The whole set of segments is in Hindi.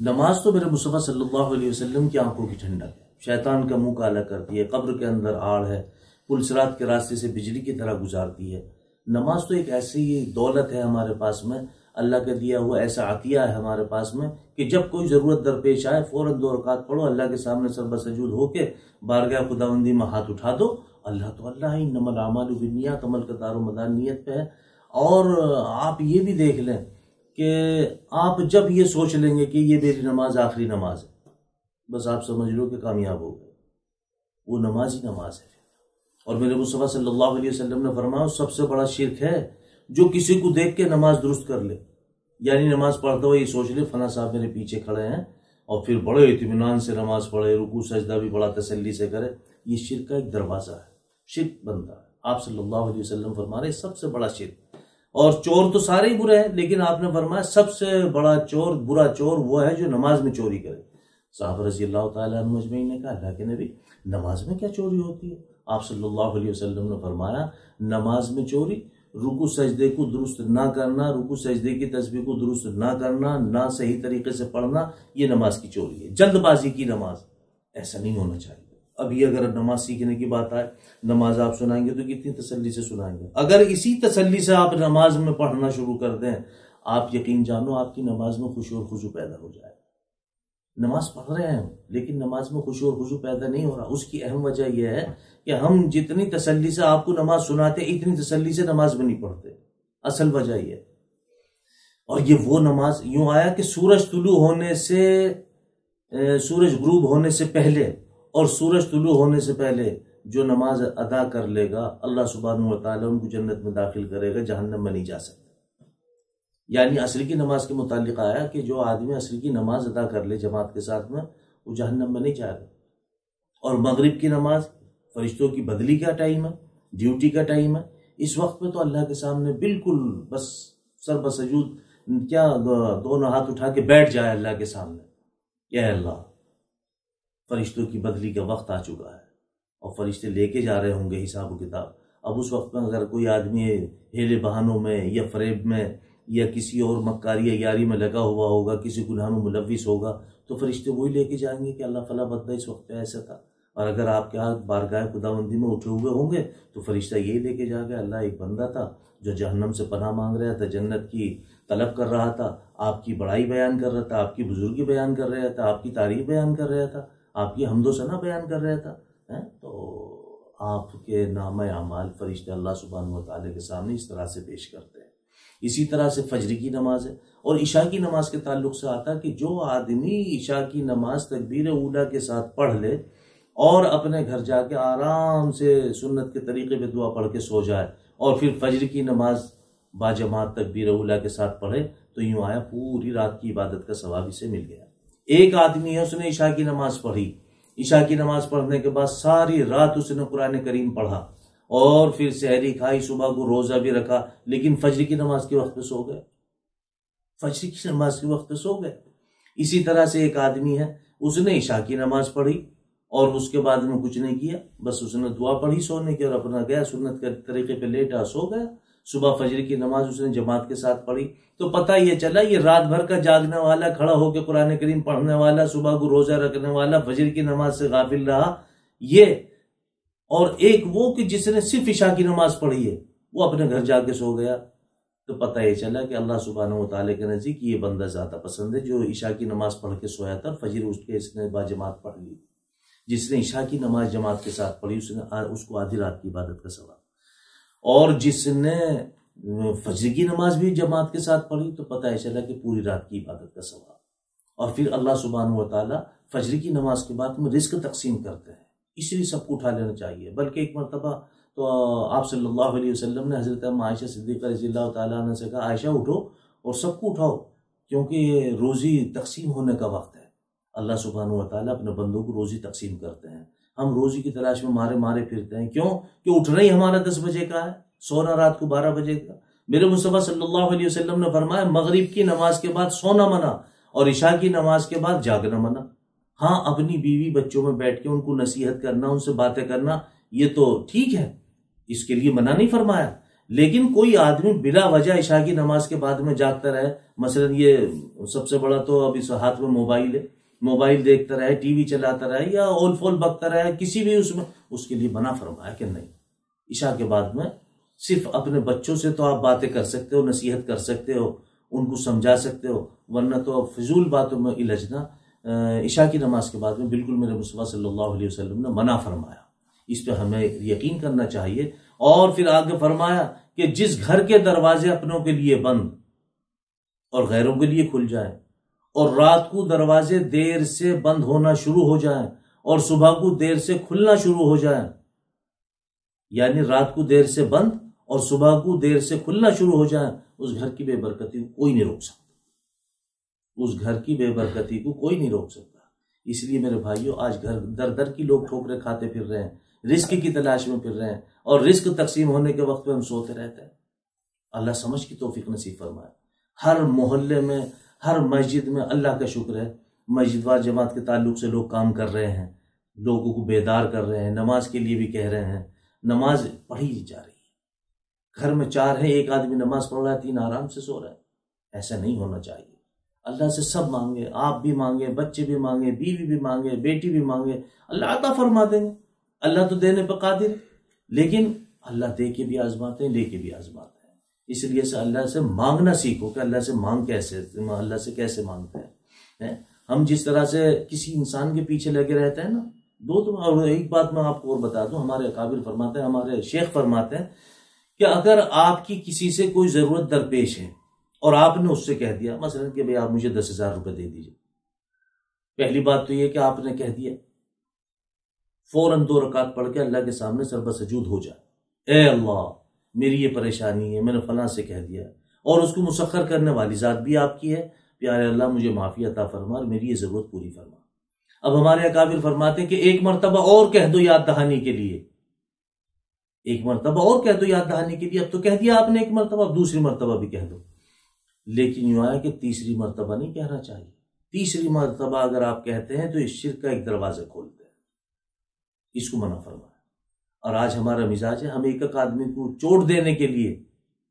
नमाज़ तो मेरे मुस्तफ़ा सल्लल्लाहु अलैहि वसल्लम की आँखों की ठंडक है। शैतान का मुँह काला करती है, कब्र के अंदर आड़ है पुलसरात के रास्ते से बिजली की तरह गुजारती है। नमाज़ तो एक ऐसी दौलत है हमारे पास में, अल्लाह का दिया हुआ ऐसा अतिया है हमारे पास में कि जब कोई ज़रूरत दरपेश आए, फ़ौरन दो रकात पढ़ो, अल्लाह के सामने सरब सजूद होके बारगाह खुदाबंदी में हाथ उठा दो। अल्लाह तो अल्लाह ही नमल अमाल बिनियात अमल का दारो मदार नीयत पे है। और आप ये भी देख लें कि आप जब ये सोच लेंगे कि ये मेरी नमाज़ आखिरी नमाज़ है, बस आप समझ लो कि कामयाब हो गए। वो नमाज़ ही नमाज़ है। और मेरे मुस्तफ़ा सल्लल्लाहु अलैहि वसल्लम ने फरमाया सबसे बड़ा शिरक है जो किसी को देख के नमाज़ दुरुस्त कर ले। यानी नमाज़ पढ़ते हुए ये सोच ले फना साहब मेरे पीछे खड़े हैं और फिर बड़े इतमान से नमाज़ पढ़े, रुकू, सजदा भी बड़ा तसल्ली से करे। ये शिरक का एक दरवाज़ा है। शिरक बनता है। आप सल्लल्लाहु अलैहि वसल्लम फरमा रहे सबसे बड़ा शिरक और चोर तो सारे ही बुरे हैं, लेकिन आपने फरमाया सबसे बड़ा चोर, बुरा चोर वो है जो नमाज़ में चोरी करे। साहब रज़ी अल्लाह ने कहा, अल्लाह के नबी, नमाज़ में क्या चोरी होती है? आप सल्लल्लाहु अलैहि वसल्लम ने फरमाया, नमाज़ में चोरी, रुकू सजदे को दुरुस्त ना करना, रुकू सजदे की तस्वीर को दुरुस्त ना करना, ना सही तरीके से पढ़ना, ये नमाज़ की चोरी है, जल्दबाजी की नमाज़। ऐसा नहीं होना चाहिए। अभी अगर नमाज़ सीखने की बात आए, नमाज़ आप सुनाएँगे तो कितनी तसल्ली से सुनाएँगे? अगर इसी तसल्ली से आप नमाज़ में पढ़ना शुरू कर दें, आप यकीन जानो आपकी नमाज़ में खुशी और खुशू पैदा हो जाए। नमाज़ पढ़ रहे हैं लेकिन नमाज़ में खुशी और खुशू पैदा नहीं हो रहा। उसकी अहम वजह यह है कि हम जितनी तसल्ली से आपको नमाज़ सुनाते, इतनी तसल्ली से नमाज़ में नहीं पढ़ते। असल वजह यह और ये वो नमाज़ यूँ आया कि सूरज तुलू होने से सूरज ग्रूब होने से पहले और सूरज तुलू होने से पहले जो नमाज़ अदा कर लेगा, अल्लाह सुबहान तला उनको जन्नत में दाखिल करेगा, जहन्नम में नहीं जा सकता। यानी असर की नमाज़ के मुतालिक आया कि जो आदमी असर की नमाज़ अदा कर ले जमात के साथ में, वो जहन्नम में नहीं जाएगा और मगरिब की नमाज़, फरिश्तों की बदली का टाइम है, ड्यूटी का टाइम है, इस वक्त में तो अल्लाह के सामने बिल्कुल बस सर बसजूद क्या दोनों हाथ उठा के बैठ जाए अल्लाह के सामने। यह अल्लाह। फरिश्तों की बदली का वक्त आ चुका है। और फरिश्ते लेके जा रहे होंगे हिसाब किताब। अब उस वक्त में अगर कोई आदमी हेले बहानों में या फरेब में या किसी और मक्कारी या यारी में लगा हुआ होगा, किसी गुनाह में मुलविस होगा तो फरिश्ते वही लेके जाएँगे कि अल्लाह फला बदला इस वक्त पे ऐसा था। और अगर आपके हाथ बारगाह खुदाबंदी में उठे हुए होंगे तो फरिश्ता यही लेके जाएगा अल्लाह एक बंदा था जो जहन्नम से पनाह मांग रहा था, जन्नत की तलब कर रहा था, आपकी बड़ाई बयान कर रहा था, आपकी बुजुर्गी बयान कर रहा था, आपकी तारीफ़ बयान कर रहा था। आपकी हमदोसना बयान कर रहा था, है? तो आपके नाम अमाल फरिश्ते अल्लाह सुबहान के सामने इस तरह से पेश करते हैं। इसी तरह से फजर की नमाज़ है और ईशा की नमाज़ के ताल्लुक से आता कि जो आदमी ईशा की नमाज़ तकबीर उला के साथ पढ़ ले और अपने घर जाके आराम से सुन्नत के तरीके पे दुआ पढ़ के सो जाए और फिर फजर की नमाज़ बाजमात तकबीर उला के साथ पढ़े तो यूँ आया पूरी रात की इबादत का सवाब इसे मिल गया। एक आदमी है, उसने ईशा की नमाज़ पढ़ी। ईशा की नमाज़ पढ़ने के बाद सारी रात उसने कुरान करीम पढ़ा और फिर शहरी खाई, सुबह को रोजा भी रखा, लेकिन फजर की नमाज़ के वक्त पे सो गए। फजर की नमाज़ के वक्त पे सो गए। इसी तरह से एक आदमी है, उसने ईशा की नमाज़ पढ़ी और उसके बाद में कुछ नहीं किया, बस उसने दुआ पढ़ी सोने की और अपना गया, सुन्नत के तरीके पे लेटा, सो गया। सुबह फजर की नमाज़ उसने जमात के साथ पढ़ी। तो पता ये चला, ये रात भर का जागने वाला, खड़ा होकर कुरान करीम पढ़ने वाला, सुबह को रोजा रखने वाला, फजर की नमाज़ से गाफिल रहा। ये और एक वो कि जिसने सिर्फ़ ईशा की नमाज़ पढ़ी है, वो अपने घर जाके सो गया। तो पता ये चला कि अल्लाह सुबहान तला के नज़दीक ये बंदा ज़्यादा पसंद है जो ईशा की नमाज़ पढ़ के सोया था फजर उठ के इसने बाजमात पढ़ ली। जिसने ईशा की नमाज़ जमात के साथ पढ़ी, उसने उसको आधी रात की इबादत का सवाब और जिसने फजर की नमाज़ भी जमात के साथ पढ़ी तो पता है चला कि पूरी रात की इबादत का सवाब और फिर अल्लाह सुबहान व फजर की नमाज़ के बाद में रिस्क तकसीम करते हैं। इसलिए सबको उठा लेना चाहिए। बल्कि एक मरतबा तो आप सल्लल्लाहु अलैहि वसल्लम ने हज़रत आयशा सिद्दीक़ रज़ी अल्लाह से कहा, आयशा, उठो और सबको उठाओ, क्योंकि रोज़ी तकसीम होने का वक्त है। अल्लाह सुबहान व अपने बंदों को रोज़ी तकसीम करते हैं। हम रोज़ी की तलाश में मारे मारे फिरते हैं। क्यों? कि उठना ही हमारा दस बजे का है, सोना रात को बारह बजे का। मेरे मुस्तफ़ा सल्लल्लाहु अलैहि वसल्लम ने फरमाया, मगरिब की नमाज़ के बाद सोना मना और ईशा की नमाज़ के बाद जागना मना। हाँ अपनी बीवी बच्चों में बैठ के उनको नसीहत करना, उनसे बातें करना, ये तो ठीक है, इसके लिए मना नहीं फरमाया। लेकिन कोई आदमी बिला वजह ईशा की नमाज़ के बाद में जागता रहे, मसलन ये सबसे बड़ा तो अब इस हाथ में मोबाइल है। मोबाइल देखता रहे, टीवी चलाता रहे या ओल फोल बकता रहे, किसी भी उसमें, उसके लिए बना फरमाया कि नहीं। ईशा के बाद में सिर्फ़ अपने बच्चों से तो आप बातें कर सकते हो, नसीहत कर सकते हो, उनको समझा सकते हो, वरना तो फिजूल बातों में इलझना ईशा की नमाज़ के बाद में बिल्कुल मेरे मुस्तफ़ा सल्लल्लाहु अलैहि वसल्लम ने मना फरमाया। इस पर हमें यकीन करना चाहिए और फिर आगे फरमाया कि जिस घर के दरवाजे अपनों के लिए बंद और गैरों के लिए खुल जाए और रात को दरवाजे देर से बंद होना शुरू हो जाए और सुबह को देर से खुलना शुरू हो जाए। यानी रात को देर से बंद और सुबह को देर से खुलना शुरू हो जाए। उस घर की बेबरकती को कोई नहीं रोक सकता। उस घर की बेबरकती को कोई नहीं रोक सकता। इसलिए मेरे भाइयों, आज घर, दर दर की लोग ठोकरे खाते फिर रहे हैं। रिस्क की तलाश में फिर रहे हैं और रिस्क तकसीम होने के वक्त पे हम सोते रहते हैं। अल्लाह समझ की तोफिक नसीब फरमाए। हर मोहल्ले में हर मस्जिद में अल्लाह का शुक्र है। मस्जिद वार जमात के ताल्लुक से लोग काम कर रहे हैं, लोगों को बेदार कर रहे हैं, नमाज़ के लिए भी कह रहे हैं। नमाज़ पढ़ी जा रही है। घर में चार है, एक आदमी नमाज़ पढ़ रहा है, तीन आराम से सो रहा है। ऐसा नहीं होना चाहिए। अल्लाह से सब मांगे, आप भी मांगे, बच्चे भी मांगे, बीवी भी मांगे, बेटी भी मांगे, अल्लाह अता फरमा देंगे। अल्लाह तो देने पर कादिर लेकिन अल्लाह दे के भी आजमाते हैं लेके भी आजमाते हैं। इसलिए से अल्लाह से मांगना सीखो कि अल्लाह से मांग कैसे, अल्लाह से कैसे मांगते हैं, है? हम जिस तरह से किसी इंसान के पीछे लगे रहते हैं ना, दो तो और एक बात मैं आपको और बता दूँ, हमारे काबिल फरमाते हैं, हमारे शेख फरमाते हैं कि अगर आपकी किसी से कोई ज़रूरत दरपेश है और आपने उससे कह दिया, मसलन कि भाई आप मुझे दस हज़ार रुपये दे दीजिए। पहली बात तो यह कि आपने कह दिया। फ़ौरन दो रकात पढ़ के अल्लाह के सामने सरबत सजूद हो जाए। ए अल्लाह मेरी ये परेशानी है, मैंने फला से कह दिया। और उसको मुसखर करने वाली ज़ात भी आपकी है। प्यारे अल्लाह, मुझे माफ़ी अता फरमा और मेरी ये ज़रूरत पूरी फरमा। अब हमारे अकाबिर फरमाते हैं कि एक मरतबा और कह दो याद दहानी के लिए। एक मरतबा और कह दो याद दहानी के लिए। अब तो कह दिया आपने एक मरतबा, अब दूसरी मरतबा भी कह दो। लेकिन यूँ आया कि तीसरी मरतबा नहीं कहना चाहिए। तीसरी मरतबा अगर आप कहते हैं तो इस शिर का एक दरवाज़ा खोलते हैं। इसको मना फरमा। और आज हमारा मिजाज है, हम एक एक आदमी को चोट देने के लिए,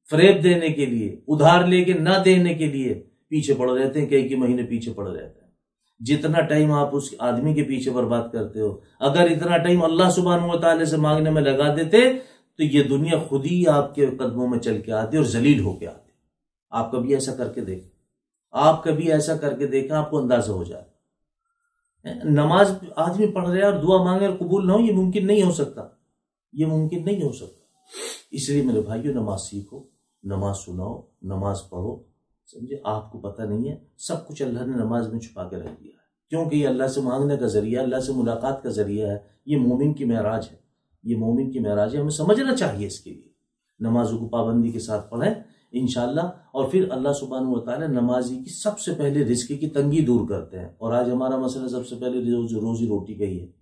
फरेब देने के लिए, उधार लेके ना देने के लिए पीछे पड़ रहते हैं कई के महीने पीछे पड़ रहते हैं। जितना टाइम आप उस आदमी के पीछे बर्बाद करते हो, अगर इतना टाइम अल्लाह सुबहान तला से मांगने में लगा देते तो ये दुनिया खुद ही आपके कदमों में चल के आती और जलील होके आती। आप कभी ऐसा करके देखें। आप कभी ऐसा करके देखें, आपको अंदाज़ा हो जाए नमाज़ आदमी पढ़ रहे हैं और दुआ मांगे और कबूल ना हो, ये मुमकिन नहीं हो सकता। ये मुमकिन नहीं हो सकता। इसलिए मेरे भाइयों, नमाज़ सीखो, नमाज़ सुनाओ, नमाज़ पढ़ो। समझे? आपको पता नहीं है, सब कुछ अल्लाह ने नमाज़ में छुपा के रख दिया है। क्योंकि ये अल्लाह से मांगने का ज़रिया, अल्लाह से मुलाकात का ज़रिया है। ये मोमिन की महराज है। ये मोमिन की महराज है। हमें समझना चाहिए इसके लिए। नमाजों को पाबंदी के साथ पढ़ें इनशाला और फिर अल्लाह सुबहान वाली नमाजी की सबसे पहले रिस्क की तंगी दूर करते हैं। और आज हमारा मसला सबसे पहले रोजी रोटी का ही है।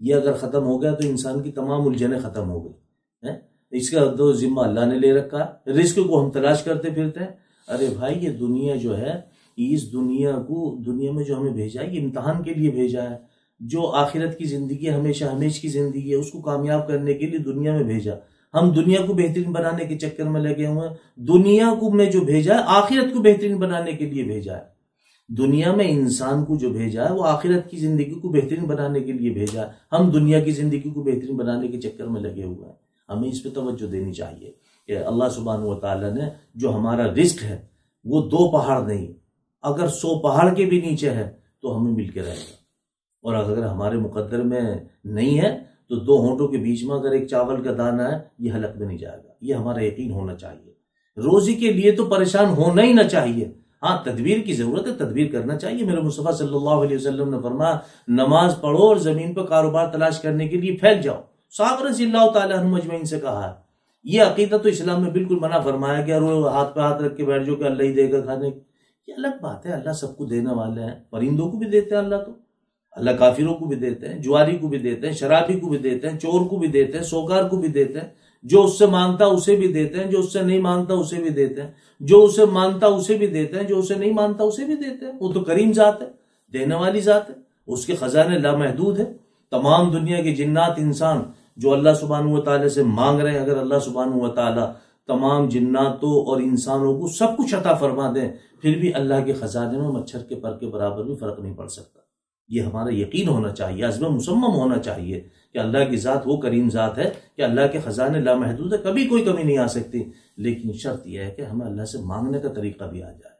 ये अगर ख़त्म हो गया तो इंसान की तमाम उलझने ख़त्म हो गई, है? इसका दो जिम्मा अल्लाह ने ले रखा है। रिस्क को हम तलाश करते फिरते हैं। अरे भाई, ये दुनिया जो है, इस दुनिया को, दुनिया में जो हमें भेजा है, ये इम्तहान के लिए भेजा है। जो आखिरत की ज़िंदगी हमेशा हमेश की ज़िंदगी है, उसको कामयाब करने के लिए दुनिया में भेजा। हम दुनिया को बेहतरीन बनाने के चक्कर में लगे हुए हैं। दुनिया को में जो भेजा है, आखिरत को बेहतरीन बनाने के लिए भेजा है। दुनिया में इंसान को जो भेजा है, वो आखिरत की ज़िंदगी को बेहतरीन बनाने के लिए भेजा है। हम दुनिया की ज़िंदगी को बेहतरीन बनाने के चक्कर में लगे हुए हैं। हमें इस पर तवज्जो देनी चाहिए कि अल्लाह सुबहान ताला ने जो हमारा रिस्क है, वो दो पहाड़ नहीं, अगर सौ पहाड़ के भी नीचे है तो हमें मिल के रहेगा। और अगर हमारे मुकद्दर में नहीं है तो दो होंठों के बीच में अगर एक चावल का दाना है ये हलक में नहीं जाएगा। ये हमारा यकीन होना चाहिए। रोजी के लिए तो परेशान होना ही ना चाहिए। हाँ तदबीर की ज़रूरत है, तदबीर करना चाहिए। मेरे मुस्तफ़ा सल्लल्लाहु अलैहि वसल्लम ने फरमाया, नमाज़ पढ़ो और ज़मीन पर कारोबार तलाश करने के लिए फैल जाओ। साहब रज़ी मजमैन से कहा है। ये अकीदा तो इस्लाम में बिल्कुल मना फरमाया गया वो हाथ पे हाथ रख के बैठ जाओ कि अल्लाह ही देगा खाने। ये अलग बात है, अल्लाह सबको देने वाले हैं। परिंदों को भी देते हैं अल्लाह तो। अल्लाह काफिरों को भी देते हैं, जुआरी को भी देते हैं, शराबी को भी देते हैं, चोर को भी देते हैं सोकार को भी देते हैं। जो उससे माँगता उसे भी देते हैं, जो उससे नहीं माँगता उसे भी देते हैं। जो उसे मानता उसे भी देते हैं, जो उसे नहीं मानता उसे भी देते हैं। वो तो करीम जात है, देने वाली जात है। उसके खजाने लामहदूद है। तमाम दुनिया के जिन्नात इंसान जो अल्लाह सुबहान से मांग रहे हैं, अगर अल्लाह सुबहान ताला तमाम जिन्नातों और इंसानों को सब कुछ अता फरमा दें, फिर भी अल्लाह के ख़जाने में मच्छर के पर के बराबर भी फ़र्क नहीं पड़ सकता। ये हमारा यकीन होना चाहिए, अज़म मुसम्म होना चाहिए कि अल्लाह की ज़ात वो करीम ज़ात है कि अल्लाह के ख़जाने लामहदूद है, कभी कोई कमी नहीं आ सकती। लेकिन शर्त यह है कि हमें अल्लाह से मांगने का तरीका भी आ जाए।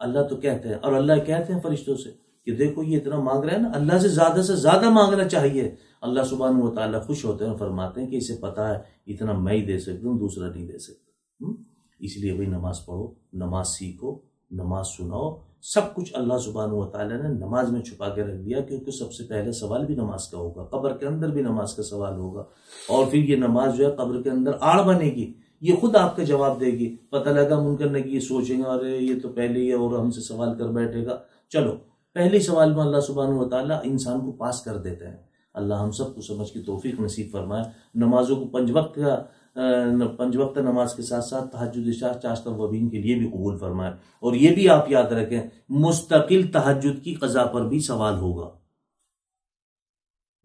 अल्लाह तो कहते हैं, और अल्लाह कहते हैं फरिश्तों से कि देखो ये इतना मांग रहे हैं ना, अल्लाह से ज़्यादा से ज़्यादा मांगना चाहिए। अल्लाह सुबहान व खुश होते हैं फरमाते हैं कि इसे पता है, इतना मैं ही दे सकता हूँ, दूसरा नहीं दे सकता। हम्म? इसलिए भाई नमाज़ पढ़ो, नमाज़ सीखो, नमाज़ सुनाओ सब कुछ अल्लाह सुबहान व ताला ने नमाज़ में छुपा के रख दिया, क्योंकि सबसे पहले सवाल भी नमाज़ का होगा, कब्र के अंदर भी नमाज़ का सवाल होगा, और फिर ये नमाज़ जो है कब्र के अंदर आड़ बनेगी, ये खुद आपका जवाब देगी। पता लगा मुनकर ने कि ये सोचेंगे, अरे ये तो पहले ही है और हमसे सवाल कर बैठेगा। चलो, पहले सवाल में अल्लाह सुबहान व ताला इंसान को पास कर देते हैं। अल्लाह हम सबको समझ की तोफीक नसीब फरमाए। नमाजों को पंच वक्त का पंच वक्त नमाज़ के साथ साथ तहजद चाश्त वबीन के लिए भी कबूल फरमाए। और ये भी आप याद रखें, मुस्तकिल तहजद की कज़ा पर भी सवाल होगा।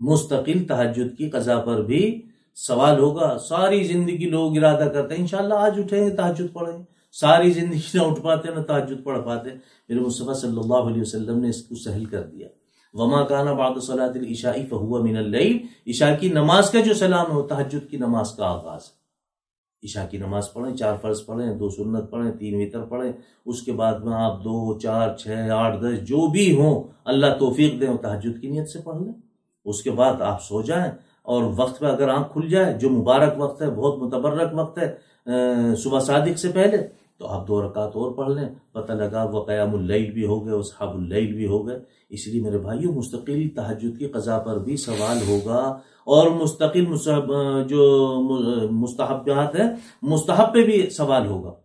मुस्तकिल तहजद की कज़ा पर भी सवाल होगा। सारी ज़िंदगी लोग इरादा करते हैं, इंशाल्लाह आज उठेंगे तहजद पढ़ेंगे सारी ज़िंदगी ना उठ पाते, ना तहजद पढ़ पाते। मेरे मुस्तफ़ा सल्लल्लाहु अलैहि वसल्लम ने इसको सहल कर दिया। वमा काना बाद ईशाई फहुआ मिनल ईशा की नमाज़ का जो सलाम हो तहजद की नमाज़ का आगाज़ ईशा की नमाज़ पढ़ें, चार फ़र्ज़ पढ़ें, दो सुन्नत पढ़ें, तीन वितर पढ़ें, उसके बाद में आप दो, चार छः आठ, दस, जो भी हो, अल्लाह तोफीक दें तहजद की नीयत से पढ़ लें। उसके बाद आप सो जाएँ और वक्त पे अगर आँख खुल जाए, जो मुबारक वक्त है, बहुत मुतबरक वक्त है सुबह सादिक से पहले तो आप दो रकात और पढ़ लें। पता लगा वह क़यामुल्लैल भी हो गए उसहाबुल्लैल भी हो गए। इसलिए मेरे भाइयों, मुस्तकिल तहजद की कज़ा पर भी सवाल होगा। और मुस्तकिल जो मुस्तहबात है, मुस्तहब पे भी सवाल होगा।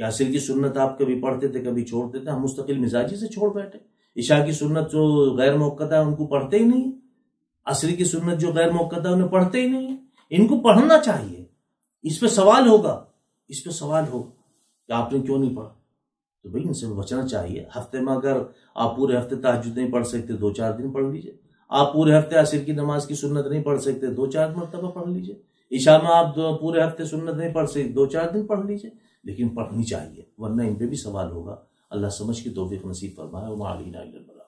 यासिर की सुन्नत आप कभी पढ़ते थे, कभी छोड़ते थे, हम मुस्तकिल मिजाजी से छोड़ बैठे। ईशा की सुन्नत जो गैर मौकता है, उनको पढ़ते ही नहीं। असरी की सुन्नत जो गैर मौकता है, उन्हें पढ़ते ही नहीं। इनको पढ़ना चाहिए। इस पर सवाल होगा। इस पर सवाल होगा। कि आपने क्यों नहीं पढ़ा? तो भाई इनसे बचना चाहिए। हफ़्ते में अगर आप पूरे हफ़्ते तहजद नहीं पढ़ सकते, दो चार दिन पढ़ लीजिए। आप पूरे हफ़्ते आसिर की नमाज़ की सुन्नत नहीं पढ़ सकते, दो चार मरतबा पढ़ लीजिए। ईशा में आप पूरे हफ़्ते सुन्नत नहीं पढ़ सकते, दो चार दिन पढ़ लीजिए। लेकिन पढ़नी चाहिए, वरना इन पर भी सवाल होगा। अल्लाह समझ के तोफीक नसीब फरमाए। माली